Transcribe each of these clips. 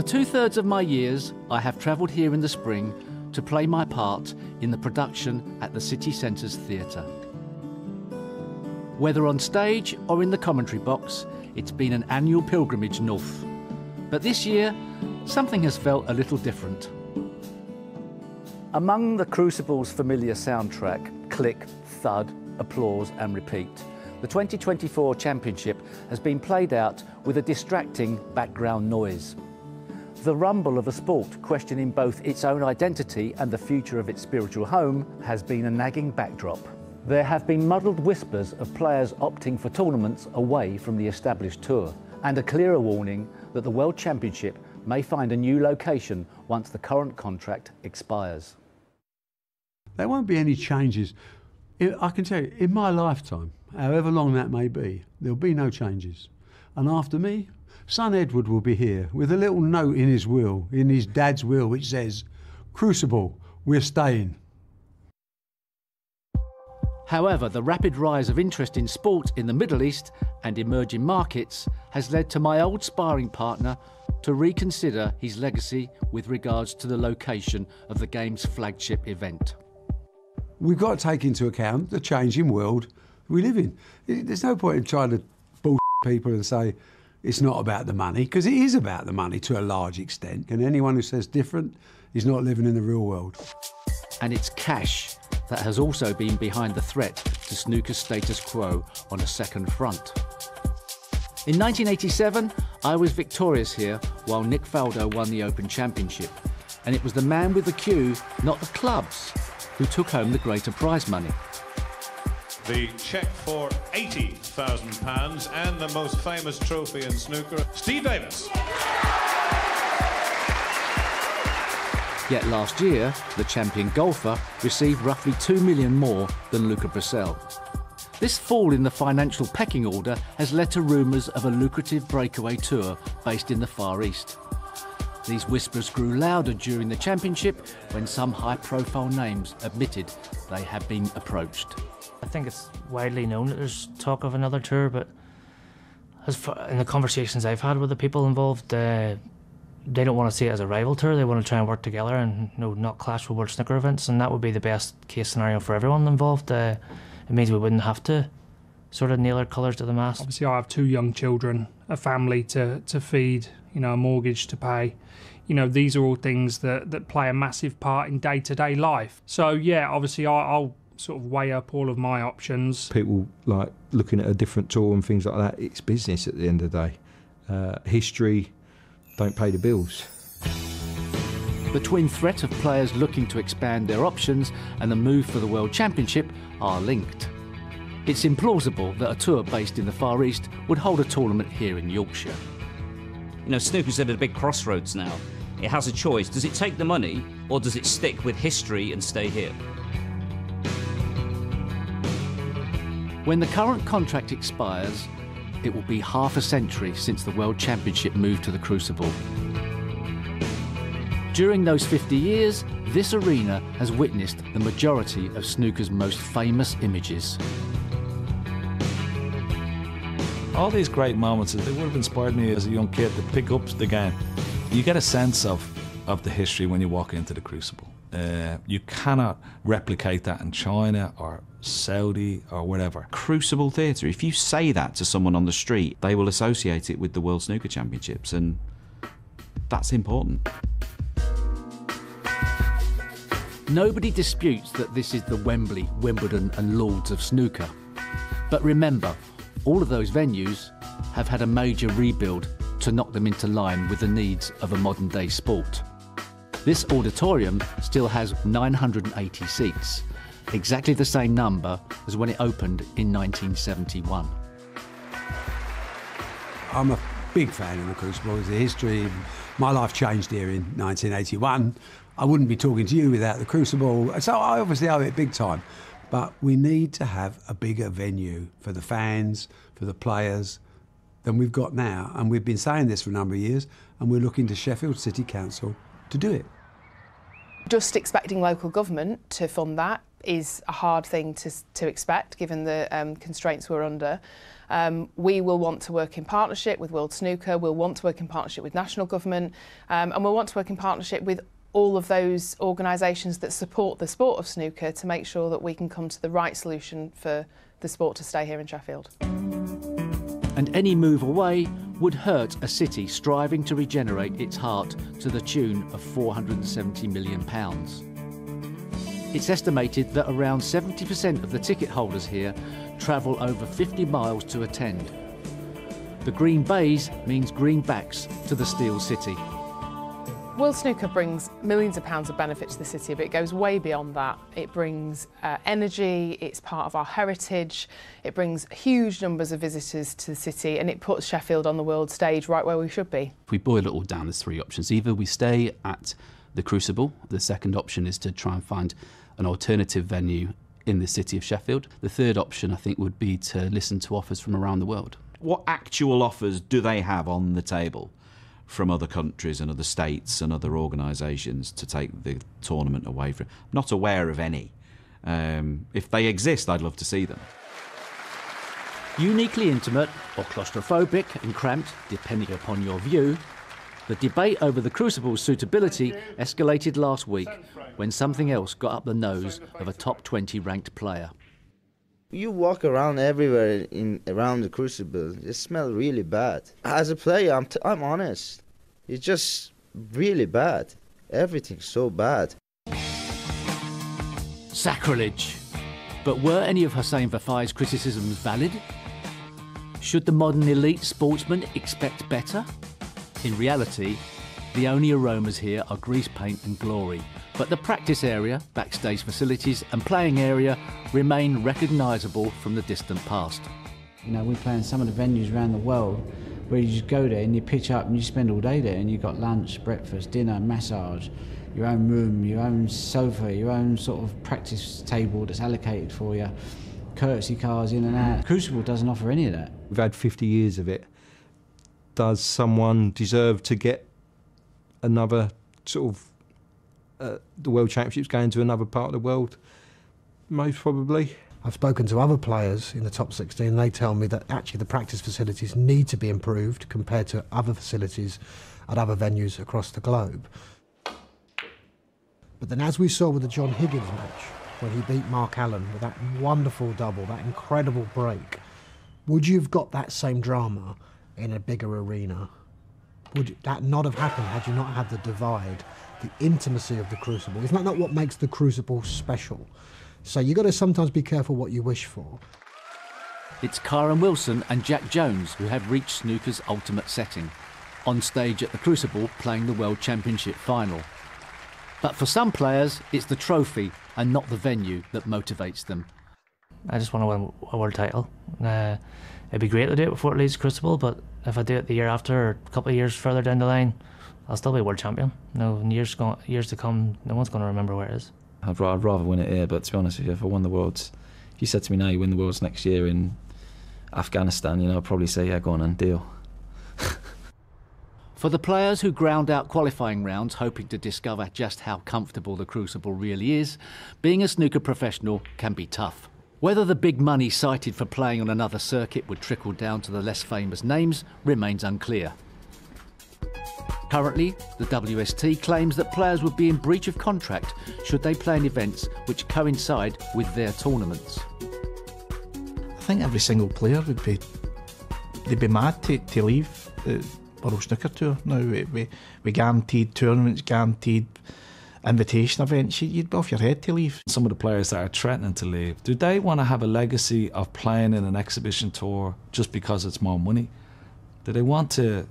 For two thirds of my years, I have travelled here in the spring to play my part in the production at the city centre's theatre. Whether on stage or in the commentary box, it's been an annual pilgrimage north. But this year, something has felt a little different. Among the Crucible's familiar soundtrack, click, thud, applause, and repeat, the 2024 Championship has been played out with a distracting background noise. The rumble of a sport questioning both its own identity and the future of its spiritual home has been a nagging backdrop. There have been muddled whispers of players opting for tournaments away from the established tour, and a clearer warning that the World Championship may find a new location once the current contract expires. There won't be any changes. I can tell you, in my lifetime, however long that may be, there'll be no changes. And after me, son Edward will be here with a little note in his will, in his dad's will, which says, Crucible, we're staying. However, the rapid rise of interest in sport in the Middle East and emerging markets has led to my old sparring partner to reconsider his legacy with regards to the location of the game's flagship event. We've got to take into account the changing world we live in. There's no point in trying to bull people and say it's not about the money, because it is about the money to a large extent. And anyone who says different is not living in the real world. And it's cash that has also been behind the threat to snooker's status quo on a second front. In 1987, I was victorious here while Nick Faldo won the Open Championship. And it was the man with the cue, not the clubs, who took home the greater prize money. The cheque for £80,000 and the most famous trophy in snooker, Steve Davis. Yet last year, the champion golfer received roughly 2 million more than Luca Brecel. This fall in the financial pecking order has led to rumours of a lucrative breakaway tour based in the Far East. These whispers grew louder during the championship when some high profile names admitted they had been approached. I think it's widely known that there's talk of another tour, but as far, in the conversations I've had with the people involved, uh, they don't want to see it as a rival tour. They want to try and work together and you know, not clash with World Snooker events, and that would be the best case scenario for everyone involved. Uh, it means we wouldn't have to sort of nail our colours to the mast. Obviously, I have two young children, a family to, to feed, you know, a mortgage to pay. You know, these are all things that, that play a massive part in day to day life. So, yeah, obviously, I, I'll sort of weigh up all of my options. People like looking at a different tour and things like that. It's business at the end of the day. Uh, history don't pay the bills. The twin threat of players looking to expand their options and the move for the World Championship are linked. It's implausible that a tour based in the Far East would hold a tournament here in Yorkshire. You know, snooker's at a big crossroads now. It has a choice. Does it take the money or does it stick with history and stay here? When the current contract expires, it will be half a century since the World Championship moved to the Crucible. During those 50 years, this arena has witnessed the majority of snooker's most famous images. All these great moments, they would have inspired me as a young kid to pick up the game. You get a sense of, of the history when you walk into the Crucible. Uh, you cannot replicate that in China or Saudi or whatever. Crucible Theatre, if you say that to someone on the street, they will associate it with the World Snooker Championships, and that's important. Nobody disputes that this is the Wembley, Wimbledon, and Lords of snooker. But remember, all of those venues have had a major rebuild to knock them into line with the needs of a modern day sport. This auditorium still has 980 seats, exactly the same number as when it opened in 1971. I'm a big fan of the Crucible. It's The history, my life changed here in 1981. I wouldn't be talking to you without the Crucible. So I obviously owe it big time. But we need to have a bigger venue for the fans, for the players than we've got now. And we've been saying this for a number of years, and we're looking to Sheffield City Council to do it. Just expecting local government to fund that is a hard thing to, to expect given the um, constraints we're under. Um, we will want to work in partnership with World Snooker, we'll want to work in partnership with national government, um, and we'll want to work in partnership with all of those organisations that support the sport of snooker to make sure that we can come to the right solution for the sport to stay here in Sheffield. And any move away would hurt a city striving to regenerate its heart to the tune of £470 million. It's estimated that around 70% of the ticket holders here travel over 50 miles to attend. The green baize means greenbacks to the Steel City. World Snooker brings millions of pounds of benefit to the city, but it goes way beyond that. It brings uh, energy, it's part of our heritage, it brings huge numbers of visitors to the city, and it puts Sheffield on the world stage right where we should be. If we boil it all down, there's three options. Either we stay at the Crucible, the second option is to try and find an alternative venue in the city of Sheffield. The third option, I think, would be to listen to offers from around the world. What actual offers do they have on the table from other countries and other states and other organisations to take the tournament away from? I'm not aware of any. Um, if they exist, I'd love to see them. Uniquely intimate or claustrophobic and cramped, depending upon your view, the debate over the Crucible's suitability escalated last week when something else got up the nose of a top 20 ranked player. You walk around everywhere in around the Crucible. It smells really bad. As a player, I'm, t- I'm honest. It's just really bad. Everything's so bad. Sacrilege. But were any of Hossein Vafaei's criticisms valid? Should the modern elite sportsman expect better? In reality, the only aromas here are grease paint and glory, but the practice area, backstage facilities, and playing area remain recognisable from the distant past. You know, we play in some of the venues around the world where you just go there and you pitch up and you spend all day there and you've got lunch, breakfast, dinner, massage, your own room, your own sofa, your own sort of practice table that's allocated for you, courtesy cars in and out. Crucible doesn't offer any of that. We've had 50 years of it. Does someone deserve to get another sort of the World Championships going to another part of the world? Most probably. I've spoken to other players in the top 16 and they tell me that actually the practice facilities need to be improved compared to other facilities at other venues across the globe. But then as we saw with the John Higgins match, when he beat Mark Allen with that wonderful double, that incredible break, would you have got that same drama in a bigger arena? Would that not have happened had you not had the divide, the intimacy of the Crucible? Isn't that not what makes the Crucible special? So you've got to sometimes be careful what you wish for. It's Kyren Wilson and Jak Jones who have reached snooker's ultimate setting, on stage at the Crucible playing the World Championship final. But for some players, it's the trophy and not the venue that motivates them. I just want to win a world title. Uh, it'd be great to do it before it leaves Crucible, but if I do it the year after or a couple of years further down the line, I'll still be world champion. No, in years, go- years to come, no one's going to remember where it is. I'd, ra- I'd rather win it here, but to be honest with you, if I won the Worlds, if you said to me now you win the Worlds next year in Afghanistan, you know, I'd probably say, yeah, go on and deal. For the players who ground out qualifying rounds hoping to discover just how comfortable the Crucible really is, being a snooker professional can be tough. Whether the big money cited for playing on another circuit would trickle down to the less famous names remains unclear. Currently, the WST claims that players would be in breach of contract should they play in events which coincide with their tournaments. I think every single player would be they'd be mad to, to leave the World Snooker Tour now. We, we, we guaranteed tournaments, guaranteed invitation events. You'd be off your head to leave. Some of the players that are threatening to leave, do they want to have a legacy of playing in an exhibition tour just because it's more money? Do they want to?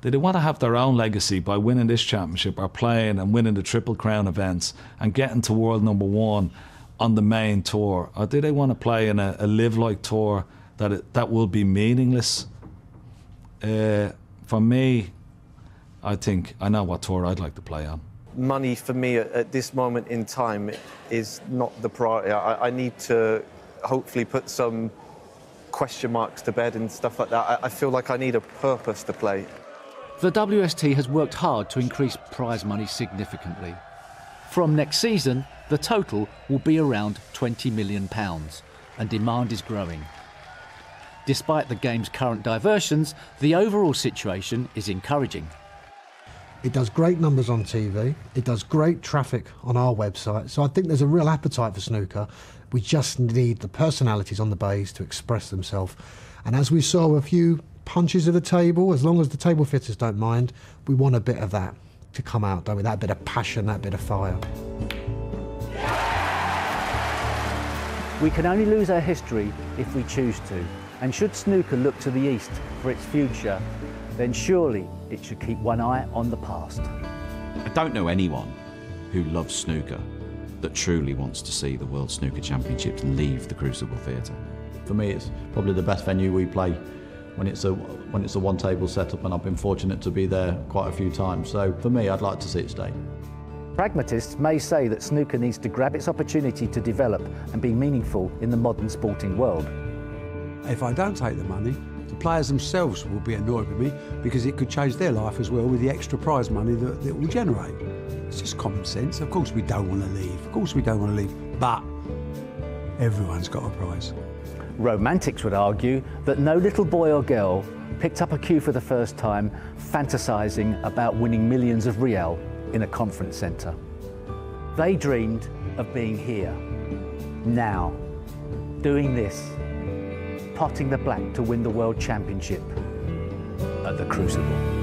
They want to have their own legacy by winning this championship or playing and winning the Triple Crown events and getting to world number one on the main tour? Or do they want to play in a, a LIV like tour that it, that will be meaningless? Uh, for me, I think I know what tour I'd like to play on. money for me at, at this moment in time is not the priority. I, I need to hopefully put some question marks to bed and stuff like that. I, I feel like I need a purpose to play. The WST has worked hard to increase prize money significantly. From next season, the total will be around £20 million, and demand is growing. Despite the game's current diversions, the overall situation is encouraging. It does great numbers on TV. It does great traffic on our website. So I think there's a real appetite for snooker. We just need the personalities on the baize to express themselves. And as we saw a few punches of the table, as long as the table fitters don't mind, we want a bit of that to come out, don't we? That bit of passion, that bit of fire. We can only lose our history if we choose to. And should snooker look to the east for its future, then surely it should keep one eye on the past. I don't know anyone who loves snooker that truly wants to see the World Snooker Championships leave the Crucible Theatre. For me, it's probably the best venue we play when it's a when it's a one table setup, and I've been fortunate to be there quite a few times. So for me, I'd like to see it stay. Pragmatists may say that snooker needs to grab its opportunity to develop and be meaningful in the modern sporting world. If I don't take the money, the players themselves will be annoyed with me because it could change their life as well with the extra prize money that, that it will generate. It's just common sense. Of course, we don't want to leave. Of course, we don't want to leave. But everyone's got a prize. Romantics would argue that no little boy or girl picked up a cue for the first time fantasising about winning millions of riyal in a conference centre. They dreamed of being here, now, doing this, potting the black to win the World Championship at the Crucible.